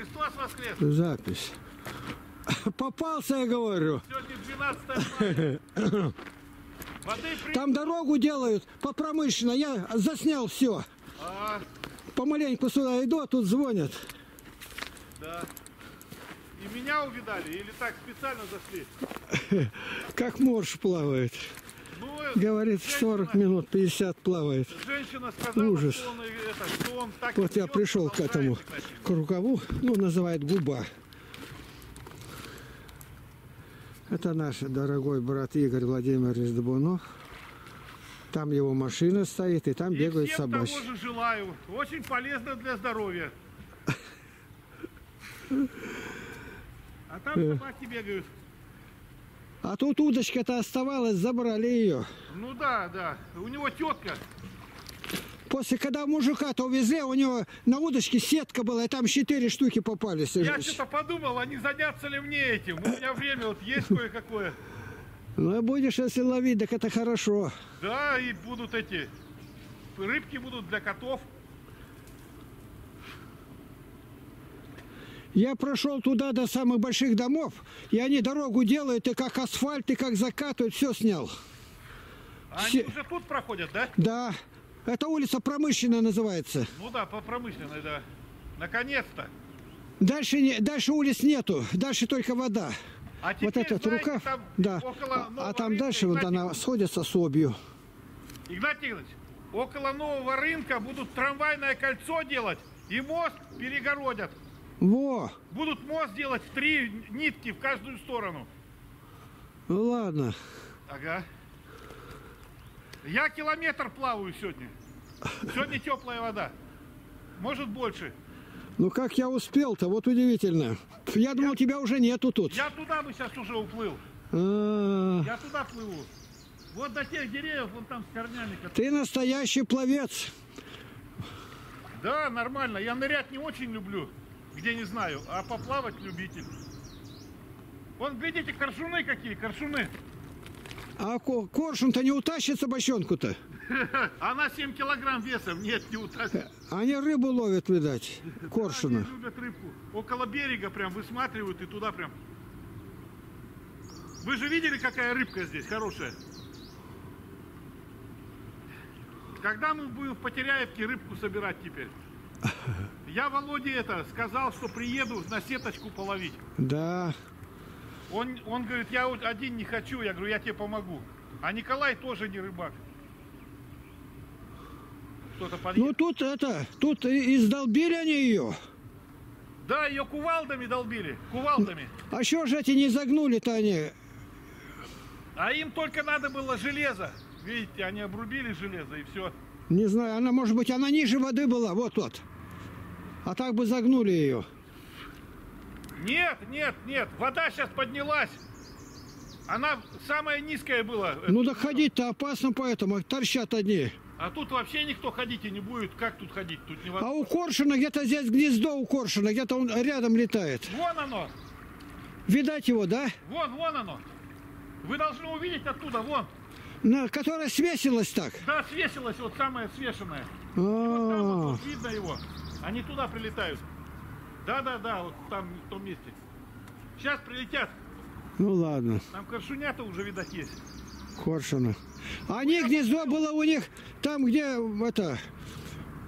Христос воскрес! Запись. Попался, я говорю. Сегодня 12 мая. Там дорогу делают по промышленной. Я заснял все. А, Помаленьку сюда иду, а тут звонят. да. И меня увидали? Или так специально зашли? Как морж плавает. Говорит, женщина- 40 минут, 50 плавает. Сказала, Ужас. Что, он, это, что он так Вот я пришел к этому, к рукаву, ну, называют губа. Это наш дорогой брат Игорь Владимирович Дубунов. Там его машина стоит, и там И бегают всем собаки. того же желаю. Очень полезно для здоровья. А там собаки бегают. А тут удочка-то оставалась, забрали ее. Ну да, да. У него тетка. После, когда мужика-то увезли, у него на удочке сетка была, и там четыре штуки попались. Я что-то подумал, а не заняться ли мне этим? У меня время вот есть кое-какое. Ну, будешь, если ловить, так это хорошо. Да, и будут эти рыбки будут для котов. Я прошел туда до самых больших домов, и они дорогу делают, и как асфальт, и как закатывают, все снял. А Все- Они уже тут проходят, да? Да, это улица промышленная называется. Ну да, по промышленной, да. Наконец-то. Дальше, не, дальше улиц нету, дальше только вода. А вот теперь, этот знаете, рукав, там да. А, а там рынка, дальше вот она сходится с обью. Игнатий Игнатьевич, около нового рынка будут трамвайное кольцо делать и мост перегородят. Во, Будут мост делать в три нитки в каждую сторону. ну ладно. Ага. Я километр плаваю сегодня. Сегодня теплая вода. Может больше. Ну как я успел-то, вот удивительно. Я думал, тебя уже нету тут. Я туда бы сейчас уже уплыл. А, Я туда плыву. Вот до тех деревьев, вон там с корнями. которые- ты настоящий пловец. Да, нормально. Я нырять не очень люблю, где не знаю, а поплавать любитель. Вон, глядите, коршуны какие, коршуны. А ко- коршун-то не утащится бочонку-то. Она 7 килограмм весом. Нет, не утащит. Они рыбу ловят, видать, коршуна. Они любят рыбку. Около берега прям высматривают и туда прям. Вы же видели, какая рыбка здесь хорошая? Когда мы будем в Потеряевке рыбку собирать теперь? Я Володе это сказал, что приеду на сеточку половить. Да. Он, он говорит, я один не хочу. Я говорю, я тебе помогу. А Николай тоже не рыбак. Ну тут это, тут издолбили они ее. Да, ее кувалдами долбили. Кувалдами. А что же эти не загнули-то они? А им только надо было железо. Видите, они обрубили железо и все. Не знаю, она, может быть, она ниже воды была, вот-вот. А так бы загнули ее. Нет, нет, нет, вода сейчас поднялась. Она самая низкая была. Ну да ходить-то опасно поэтому, торчат одни. А тут вообще никто ходить и не будет. Как тут ходить? Тут А у коршуна где-то здесь гнездо у коршуна, где-то он рядом летает. Вон оно, Видать его, да? вон, вон оно. Вы должны увидеть оттуда, вон. На, которая свесилась так. Да, свесилось, вот самое свешенное. Там вот, А, вот видно его. Они туда прилетают. Да, да, да, вот там, в том месте. Сейчас прилетят. ну ладно, Там коршунята уже, видать, есть. коршуна. Они гнездо было у них там, где это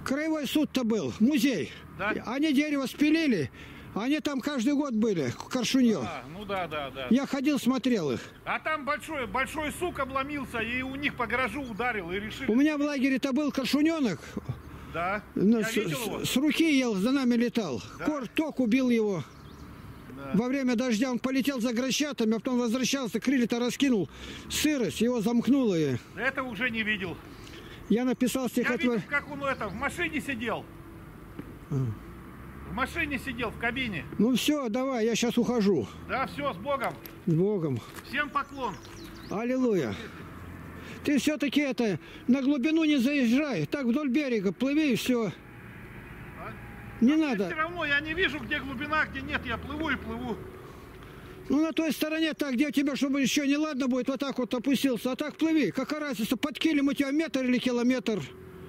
краевой суд-то был, музей. Да. Они дерево спилили, они там каждый год были, коршунье. А, ну да, да, да. Я ходил, смотрел их. А там большой, большой сук обломился и у них по гаражу ударил и решили. У меня в лагере-то был коршуненок, Да. ну, Я с, видел его. с- руки ел, за нами летал. Да? Кор, ток убил его. Да. Во время дождя он полетел за грощатами, а потом возвращался, крылья-то раскинул. Сырость, его замкнуло. и Это уже не видел. Я написал Я видел, стихотворение. как он это в машине сидел. В машине сидел в кабине. Ну все, давай, я сейчас ухожу. Да, все, с Богом. С Богом. Всем поклон. Аллилуйя. Ты все-таки это, на глубину не заезжай. Так вдоль берега плыви и все. Не Все надо. равно я не вижу, где глубина, где нет. Я плыву и плыву. Ну на той стороне так, где тебе, чтобы еще не ладно будет, вот так вот опустился. А так плыви. Какая разница, под килем у тебя метр или километр?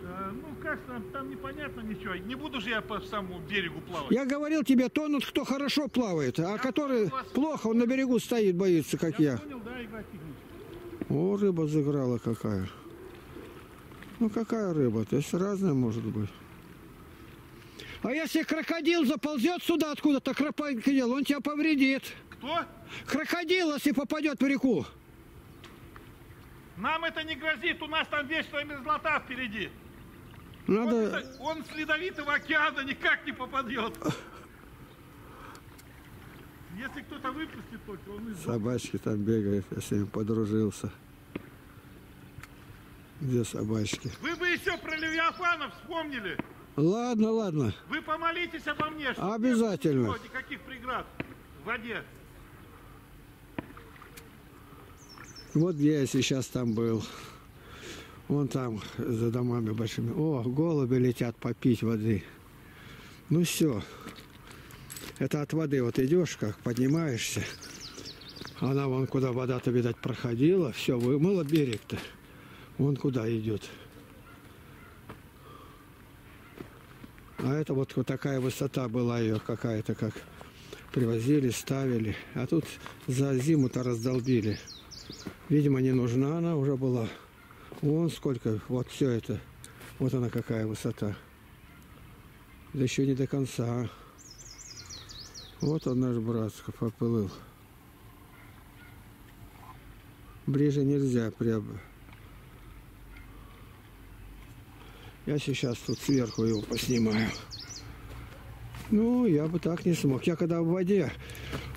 Ну, как там, там непонятно ничего. Не буду же я по самому берегу плавать. Я говорил тебе, тонут кто хорошо плавает, а который плохо, он на берегу стоит, боится, как я. понял, да, технически. О, рыба заграла какая. Ну какая рыба? То есть разная может быть. А если крокодил заползет сюда откуда-то, крокодил, он тебя повредит. Кто? Крокодил, если попадет в реку. Нам это не грозит, у нас там вечная мерзлота впереди. Он, Надо... это- он с ледовитого океана никак не попадет. Если кто-то выпустит только, он из Собачки там бегают, я с ними подружился. Где собачки? Вы бы еще про Левиафана вспомнили. Ладно, ладно. Вы помолитесь обо мне. чтобы Обязательно. не Никаких преград в воде. Вот где я сейчас там был. Вон там, за домами большими. О, голуби летят попить воды. Ну все. Это от воды вот идешь, как поднимаешься. Она вон куда вода-то, видать, проходила. Все, вымыла берег-то. Вон куда идет. А это вот, вот такая высота была ее какая-то, как привозили, ставили. А тут за зиму-то раздолбили. Видимо, не нужна она уже была. Вон сколько, вот все это. Вот она какая высота. Да еще не до конца. Вот он наш брат поплыл. Ближе нельзя прямо. Я сейчас тут сверху его поснимаю. Ну, я бы так не смог. Я когда в воде,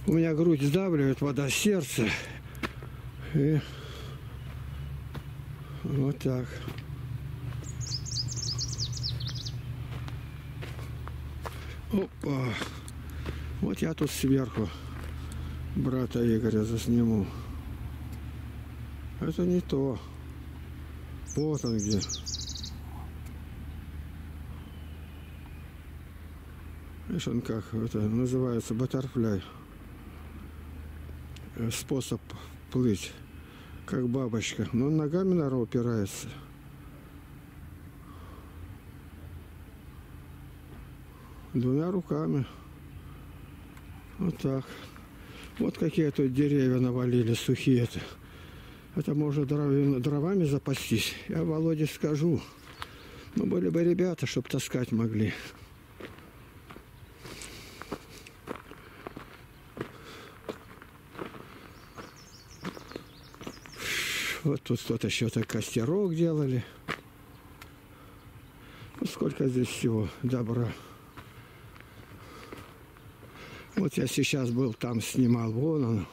у меня грудь сдавливает, вода сердце. И вот так. Опа. Вот я тут сверху брата Игоря засниму. Это не то. Вот он где. Видишь, он как, это называется баттерфляй. Э, Способ плыть, как бабочка. Но ногами, наверное, упирается. Двумя руками. Вот так. Вот какие тут деревья навалили сухие-то. Это можно дровами, запастись. Я Володе скажу. Ну, были бы ребята, чтобы таскать могли. Вот тут кто-то что-то костерок делали. Ну, сколько здесь всего добра. Вот я сейчас был там, снимал. Вон он.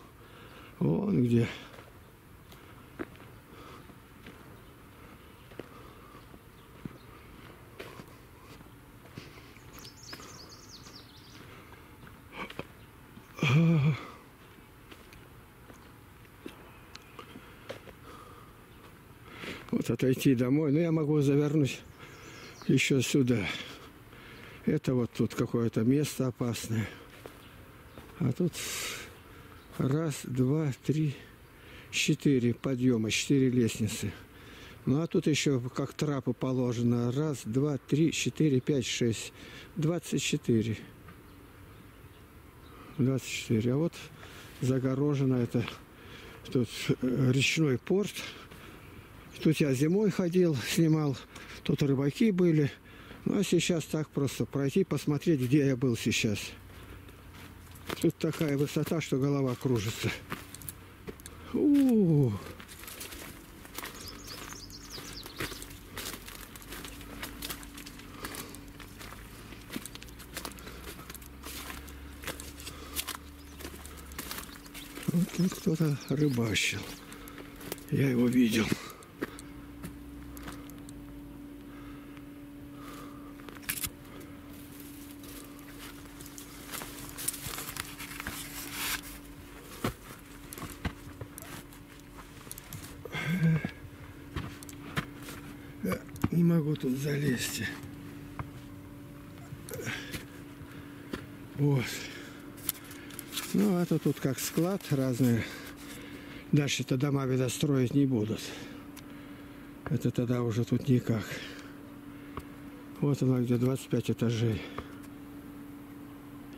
Вон где. Вот отойти домой. Но я могу завернуть еще сюда. Это вот тут какое-то место опасное. А тут раз, два, три, четыре подъема, четыре лестницы. Ну а тут еще как трапы положено. Раз, два, три, четыре, пять, шесть. Двадцать четыре. Двадцать четыре. А вот загорожено это тут э, речной порт. Тут я зимой ходил, снимал. Тут рыбаки были. Ну а сейчас так просто пройти, посмотреть, где я был сейчас. Тут такая высота, что голова кружится. У-у-у. Вот тут кто-то рыбачил. Я его видел. Не могу тут залезть. Вот. Ну, это тут как склад разные. Дальше-то дома, видать, строить не будут. Это тогда уже тут никак. Вот она где 25 этажей.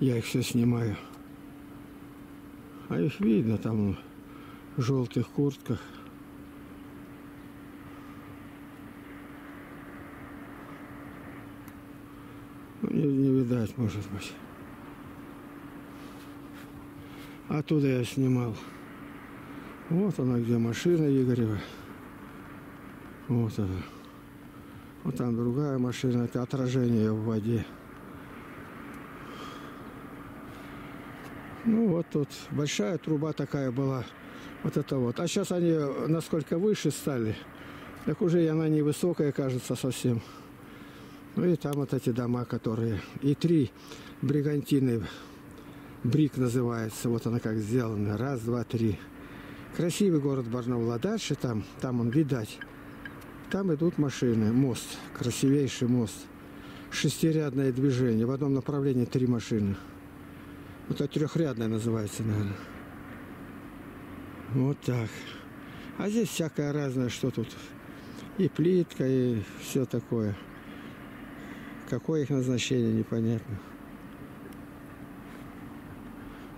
Я их все снимаю. А их видно там в желтых куртках. Не, видать, может быть. Оттуда я снимал. Вот она, где машина Игорева. Вот она. Вот там другая машина, это отражение в воде. Ну вот тут большая труба такая была. Вот это вот. А сейчас они насколько выше стали, так уже и она невысокая, кажется, совсем. Ну и там вот эти дома, которые... И три бригантины. Брик называется. Вот она как сделана. Раз, два, три. Красивый город Барнаул. Дальше там, там он видать. Там идут машины. Мост. Красивейший мост. Шестирядное движение. В одном направлении три машины. Это трехрядное называется, наверное. Вот так. А здесь всякое разное, что тут. И плитка, и все такое. Какое их назначение, непонятно.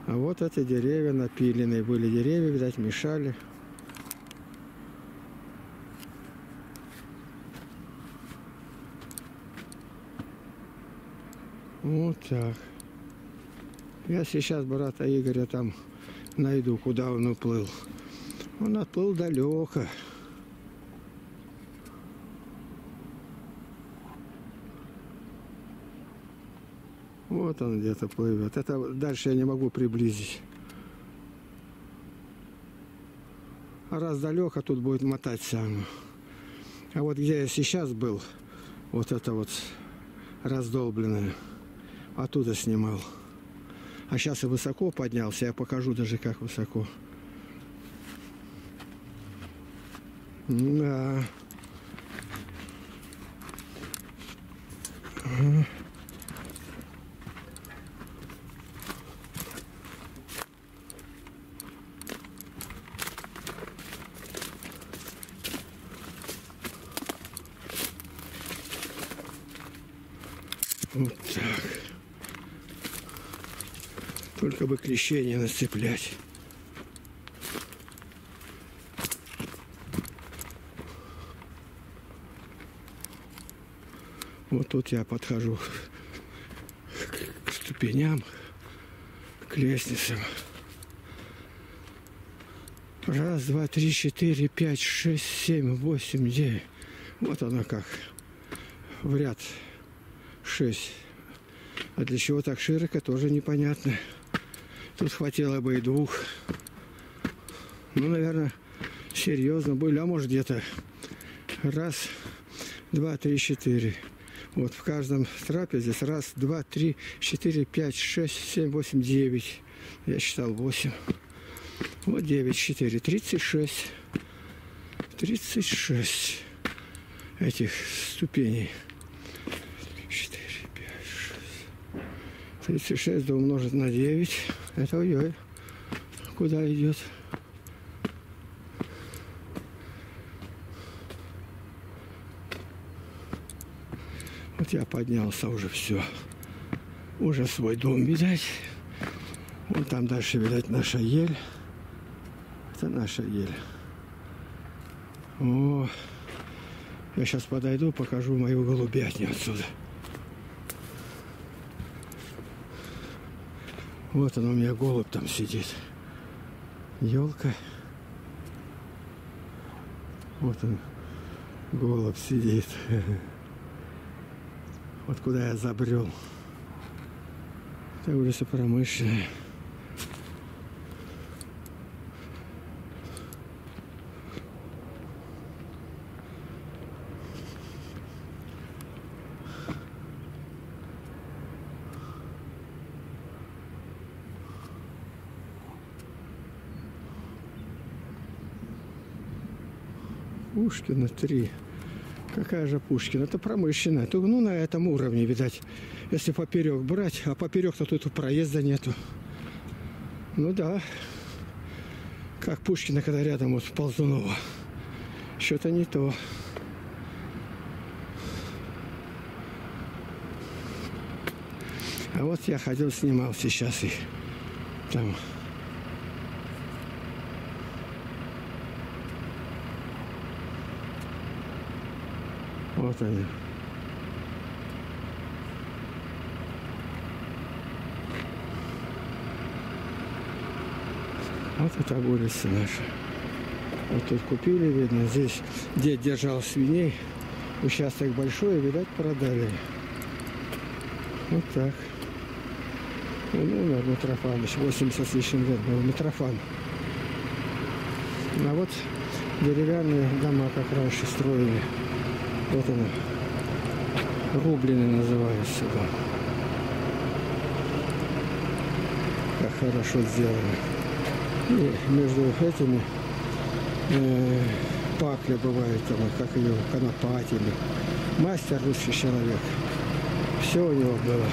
А вот эти деревья напиленные были. Деревья, видать, мешали. Вот так. Я сейчас брата Игоря там найду, куда он уплыл. Он отплыл далеко. Вот он где-то плывет. Это дальше я не могу приблизить. А раз далеко, тут будет мотать сам. А вот где я сейчас был, вот это вот раздолбленное, оттуда снимал. А сейчас и высоко поднялся, я покажу даже как высоко. Да. Вот так. Только бы клещей не нацеплять. Вот тут я подхожу к ступеням, к лестницам. Раз, два, три, четыре, пять, шесть, семь, восемь, девять. Вот она как в ряд шесть. А для чего так широко, тоже непонятно. Тут хватило бы и двух. Ну, наверное, серьезно были. А может где-то раз, два, три, четыре. Вот в каждом трапе здесь раз, два, три, четыре, пять, шесть, семь, восемь, девять. Я считал восемь. Вот девять, четыре, тридцать шесть. Тридцать шесть этих ступеней. 36 да умножить на 9. Это ой-ой. Куда идет? Вот я поднялся уже все. Уже свой дом видать. Вон там дальше, видать, наша ель. Это наша ель. О, я сейчас подойду, покажу мою голубятню отсюда. Вот он у меня голубь там сидит. Елка. Вот он, голубь сидит. Вот куда я забрел. Это улица промышленная. Пушкина 3. Какая же Пушкина? Это промышленная. То, ну, на этом уровне, видать. Если поперек брать, а поперек-то тут проезда нету. Ну да. Как Пушкина, когда рядом вот Ползунова. Что-то не то. А вот я ходил, снимал сейчас их там. Вот они. Вот это улица наша. Вот тут купили, видно, здесь дед держал свиней. Участок большой, видать, продали. Вот так. Ну, умер Митрофанович, 80 с лишним лет был, Митрофан. А вот деревянные дома, как раньше строили. Вот она. Рублины называется, да. Как хорошо сделано. И между этими э, пакля бывает, там, как ее, конопатили. Мастер русский человек. Все у него было.